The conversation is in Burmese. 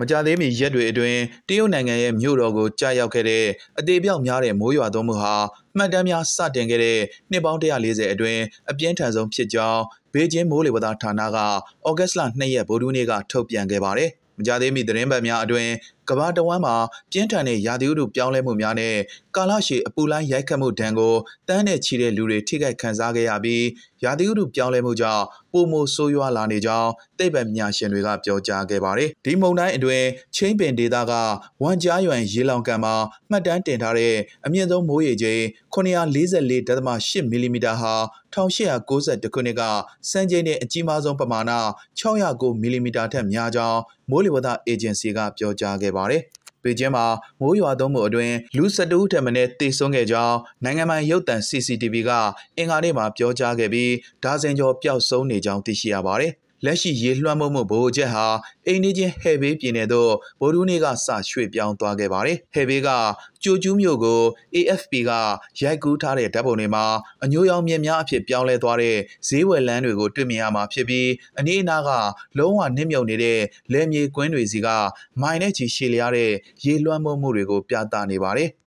မကြသေးမီရက်တွေအတွင်းတရုတ်နိုင်ငံရဲ့မြို့တော်ကိုကြာရောက်ခဲ့တဲ့အသေးပြောက်များတဲ့မိုးရွာသွန်းမှုဟာမှတ်တမ်းများစတင်ခဲ့တဲ့နှစ်ပေါင်း140အတွင်းအပြင်းထန်ဆုံးဖြစ်ကြောင်းဘေကျင်းမိုးလေဝသဌာနကဩဂတ်စ်လ2ရက်ဗုဒ္ဓနေ့ကထုတ်ပြန်ခဲ့ပါတယ်။မကြသေးမီသတင်းပတ်များအတွင်ကမ္ဘာတဝမ်းမှာပြင်းထန်တဲ့ရာသီဥတုပြောင်းလဲမှုများနဲ့ကာလရှည်အပူလိုင်းရိုက်ခတ်မှုဒဏ်ကိုတန်းနဲ့ချီတဲ့လူတွေထိခိုက်ခံစားခဲ့ရပြီးရာသီဥတုပြောင်းလဲမှုကြောင့်ပုံမိုဆိုးရွားလာနေကြောင်းသိပ္ပံပညာရှင်တွေကပြောကြားခဲ့ပါတယ်။ဒီမုန်တိုင်းအတွင်းချင်းပင်ဒေသကဝန်ကြားရွံရေလောင်ကန်မှာမှတ်တမ်းတင်ထားတဲ့အမြင့်ဆုံးမိုးရေချိန်944.8မီလီမီတာဟာ1892ခုနှစ်ကစံချိန်နဲ့အကြီးမားဆုံးပမာဏ609မီလီမီတာထက်များကြောင်းမိုးလေဝသအေဂျင်စီကပြောကြားခဲ့ပါတယ်။ပေကျင်းမှာမိုးရွာသွန်းမှုအတွင်းလူ12ဦးထက်မနည်းသေဆုံးခဲ့ကြောင်းနိုင်ငံပိုင်ရုပ်သံ CCTV ကအင်္ဂါနေ့မှာပြောကြားခဲ့ပြီးဒါဇင်ကျော်ပျောက်ဆုံးနေကြောင်းသိရှိရပါတယ်။ လက်ရှိရေလွှမ်းမိုးမှုဗဟိုချက်ဟာအိန္ဒိချင်းဟဲဘေးပြည်နယ်သို့ဗိုလ်ဒူးနေ့ကစရွှေ့ပြောင်းသွားခဲ့ပါတယ်။ဟဲဘေးကကြိုကျူးမြို့ကို AFP ကရိုက်ကူးထားတဲ့ဓာတ်ပုံတွေမှာအညိုရောင်မြင်များအဖြစ်ပြောင်းလဲသွားတဲ့ဈေးဝယ်လမ်းတွေကိုတွေ့မြင်ရမှာဖြစ်ပြီးအနည်းအနားကလုံးဝနှိမ့်မြုပ်နေတဲ့လယ်မြေကွင်းတွေစီကမိုင်နဲ့ချီရှည်လျားတဲ့ရေလွှမ်းမိုးမှုတွေကိုပြသနေပါတယ်။